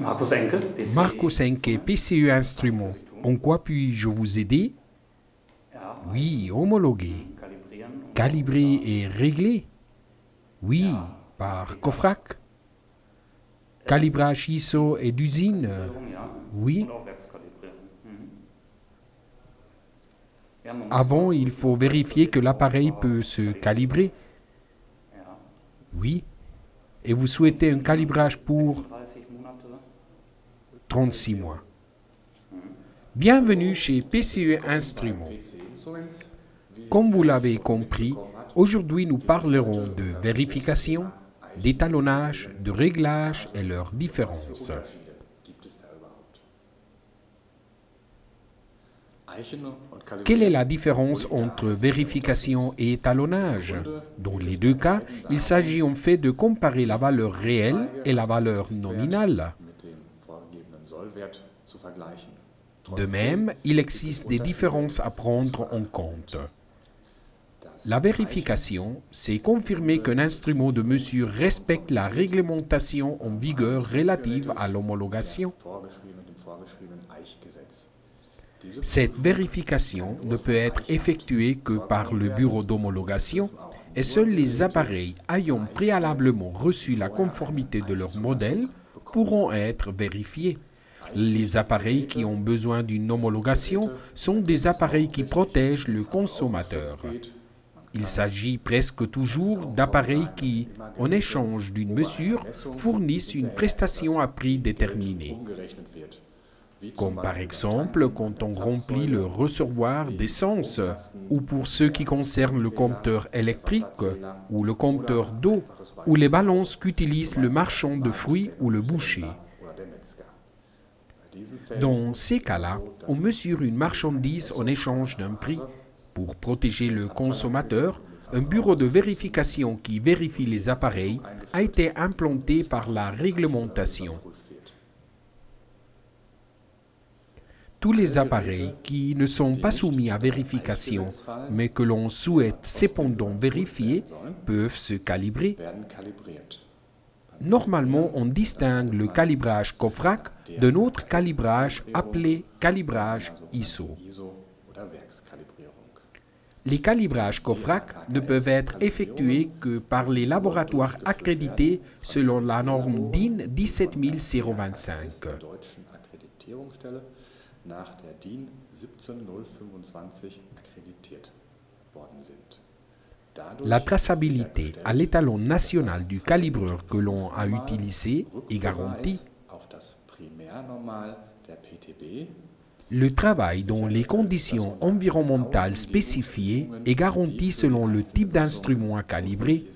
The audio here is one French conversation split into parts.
Markus Enkel, PCE. Instruments. En quoi puis-je vous aider Ja, Oui, homologué. Calibré et réglé Oui, par COFRAC. Calibrage ISO et d'usine Kalibrierung, ja. Oui. Mhm. Avant, il faut vérifier que l'appareil peut se calibrer. Oui. Et vous souhaitez un calibrage pour 30 Monate. 36 mois. Bienvenue chez PCE Instruments. Comme vous l'avez compris, aujourd'hui nous parlerons de vérification, d'étalonnage, de réglage et leurs différences. Quelle est la différence entre vérification et étalonnage? Dans les deux cas, il s'agit en fait de comparer la valeur réelle et la valeur nominale. De même, il existe des différences à prendre en compte. La vérification, c'est confirmer qu'un instrument de mesure respecte la réglementation en vigueur relative à l'homologation. Cette vérification ne peut être effectuée que par le bureau d'homologation et seuls les appareils ayant préalablement reçu la conformité de leur modèle pourront être vérifiés. Les appareils qui ont besoin d'une homologation sont des appareils qui protègent le consommateur. Il s'agit presque toujours d'appareils qui, en échange d'une mesure, fournissent une prestation à prix déterminé comme par exemple quand on remplit le réservoir d'essence, ou pour ceux qui concernent le compteur électrique, ou le compteur d'eau, ou les balances qu'utilise le marchand de fruits ou le boucher. Dans ces cas-là, on mesure une marchandise en échange d'un prix. Pour protéger le consommateur, un bureau de vérification qui vérifie les appareils a été implanté par la réglementation. Tous les appareils qui ne sont pas soumis à vérification, mais que l'on souhaite cependant vérifier, peuvent se calibrer. Normalement, on distingue le calibrage COFRAC d'un autre calibrage appelé calibrage ISO. Les calibrages COFRAC ne peuvent être effectués que par les laboratoires accrédités selon la norme DIN 17025. der deutschen Akkreditierungsstelle nach der DIN 17025 akkreditiert worden sind. La traçabilité à l'étalon national du calibreur que l'on a utilisé est garantie. Le travail dans les conditions environnementales spécifiées est garanti selon le type d'instrument à calibrer.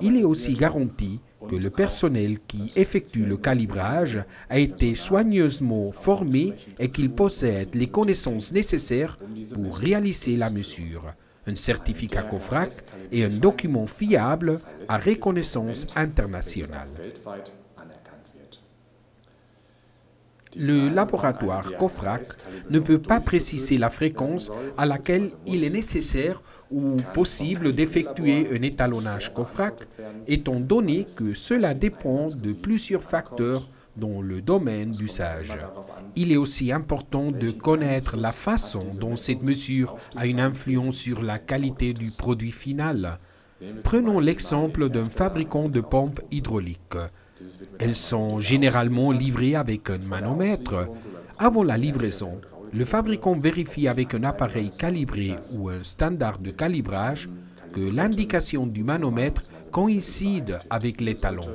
Il est aussi garanti que le personnel qui effectue le calibrage a été soigneusement formé et qu'il possède les connaissances nécessaires pour réaliser la mesure, un certificat COFRAC et un document fiable à reconnaissance internationale. Le laboratoire COFRAC ne peut pas préciser la fréquence à laquelle il est nécessaire ou possible d'effectuer un étalonnage COFRAC, étant donné que cela dépend de plusieurs facteurs dans le domaine d'usage. Il est aussi important de connaître la façon dont cette mesure a une influence sur la qualité du produit final. Prenons l'exemple d'un fabricant de pompes hydrauliques. Elles sont généralement livrées avec un manomètre. Avant la livraison, le fabricant vérifie avec un appareil calibré ou un standard de calibrage que l'indication du manomètre coïncide avec l'étalon.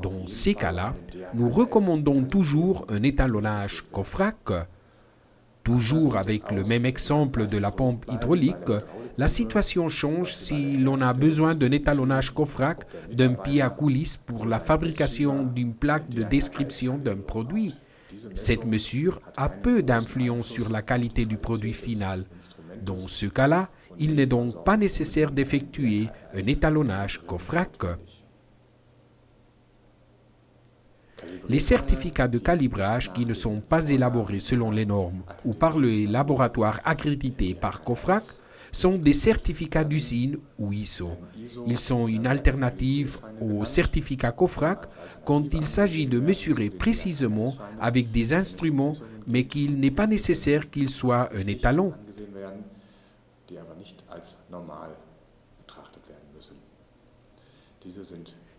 Dans ces cas-là, nous recommandons toujours un étalonnage COFRAC. Toujours avec le même exemple de la pompe hydraulique, la situation change si l'on a besoin d'un étalonnage COFRAC d'un pied à coulisses pour la fabrication d'une plaque de description d'un produit. Cette mesure a peu d'influence sur la qualité du produit final. Dans ce cas-là, il n'est donc pas nécessaire d'effectuer un étalonnage COFRAC. Les certificats de calibrage qui ne sont pas élaborés selon les normes ou par les laboratoires accrédités par COFRAC sont des certificats d'usine ou ISO. Ils sont une alternative aux certificats COFRAC quand il s'agit de mesurer précisément avec des instruments, mais qu'il n'est pas nécessaire qu'ils soient un étalon.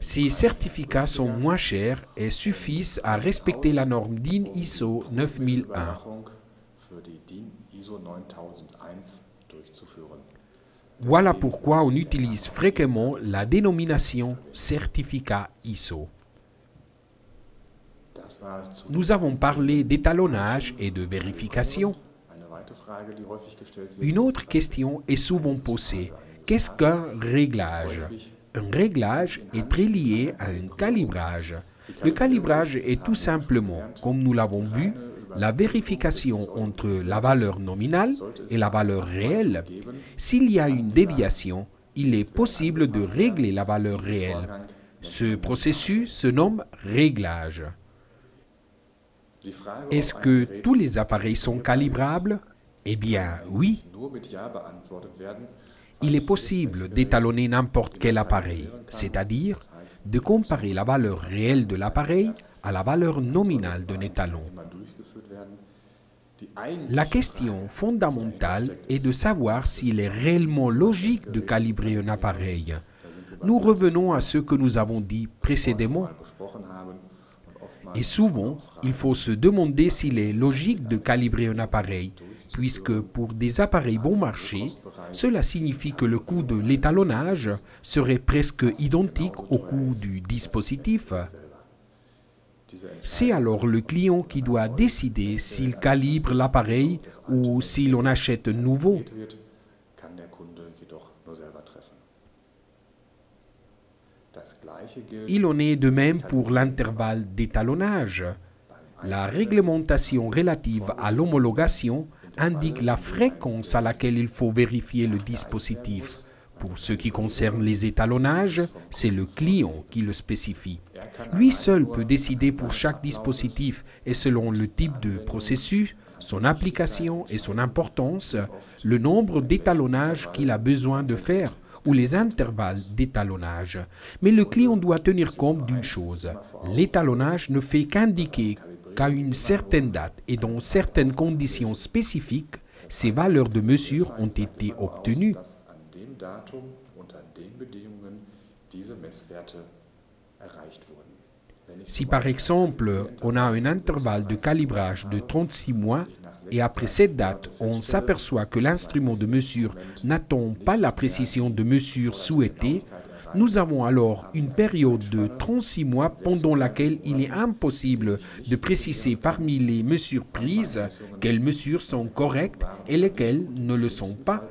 Ces certificats sont moins chers et suffisent à respecter la norme DIN ISO 9001. Überwachung für die DIN ISO 9001 durchzuführen. Voilà pourquoi on utilise fréquemment la dénomination certificat ISO. Nous avons parlé d'étalonnage et de vérification. Une autre question est souvent posée. Qu'est-ce qu'un réglage? Un réglage est très lié à un calibrage. Le calibrage est tout simplement, comme nous l'avons vu, la vérification entre la valeur nominale et la valeur réelle. S'il y a une déviation, il est possible de régler la valeur réelle. Ce processus se nomme réglage. Est-ce que tous les appareils sont calibrables? Eh bien oui, il est possible d'étalonner n'importe quel appareil, c'est-à-dire de comparer la valeur réelle de l'appareil à la valeur nominale d'un étalon. La question fondamentale est de savoir s'il est réellement logique de calibrer un appareil. Nous revenons à ce que nous avons dit précédemment. Et souvent, il faut se demander s'il est logique de calibrer un appareil, puisque pour des appareils bon marché, cela signifie que le coût de l'étalonnage serait presque identique au coût du dispositif. C'est alors le client qui doit décider s'il calibre l'appareil ou si l'on achète un nouveau. Il en est de même pour l'intervalle d'étalonnage. La réglementation relative à l'homologation indique la fréquence à laquelle il faut vérifier le dispositif. Pour ce qui concerne les étalonnages, c'est le client qui le spécifie. Lui seul peut décider pour chaque dispositif et selon le type de processus, son application et son importance, le nombre d'étalonnages qu'il a besoin de faire ou les intervalles d'étalonnage. Mais le client doit tenir compte d'une chose. L'étalonnage ne fait qu'indiquer qu'à une certaine date et dans certaines conditions spécifiques, ces valeurs de mesure ont été obtenues. Si par exemple on a un intervalle de calibrage de 36 mois et après cette date on s'aperçoit que l'instrument de mesure n'atteint pas la précision de mesure souhaitée, nous avons alors une période de 36 mois pendant laquelle il est impossible de préciser parmi les mesures prises quelles mesures sont correctes et lesquelles ne le sont pas.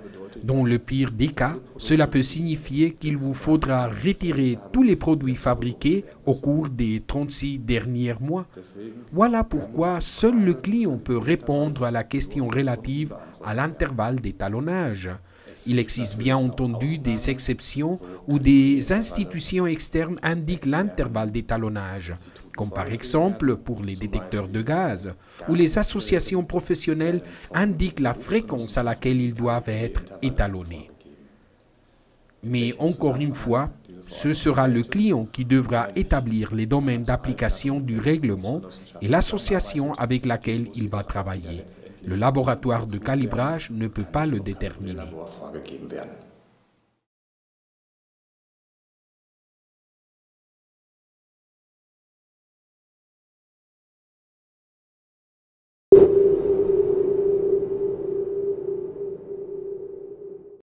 Dans le pire des cas, cela peut signifier qu'il vous faudra retirer tous les produits fabriqués au cours des 36 derniers mois. Voilà pourquoi seul le client peut répondre à la question relative à l'intervalle d'étalonnage. Il existe bien entendu des exceptions où des institutions externes indiquent l'intervalle d'étalonnage, comme par exemple pour les détecteurs de gaz, où les associations professionnelles indiquent la fréquence à laquelle ils doivent être étalonnés. Mais encore une fois, ce sera le client qui devra établir les domaines d'application du règlement et l'association avec laquelle il va travailler. Le laboratoire de calibrage ne peut pas le déterminer.